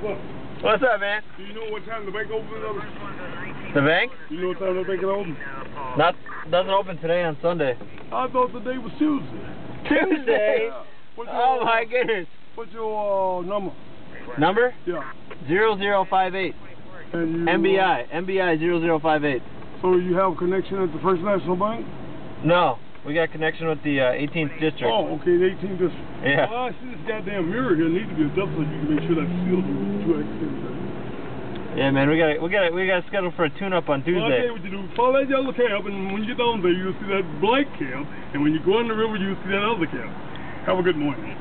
What? What's up, man? Do you know what time the bank opens? The bank? Do you know what time the bank opens? Not doesn't open today on Sunday. I thought the day was Tuesday. Tuesday? Yeah. Your, Oh my goodness. What's your uh, number? Number? Yeah. Zero zero five eight. And you, MBI. MBI zero zero five eight. So you have a connection at the First National Bank? No. We got connection with the uh, 18th district. Oh, okay, the 18th district. Yeah. Well, I see this goddamn mirror here needs to be adjusted so you can make sure that seals are two extra. Yeah, man. We got we got we got scheduled for a tune-up on Well, I'll tell you Tuesday. what you do. Follow that yellow cab, and when you get down there, you'll see that black cab, and when you go in the river, you'll see that other cab. Have a good morning.